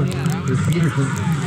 It was beautiful.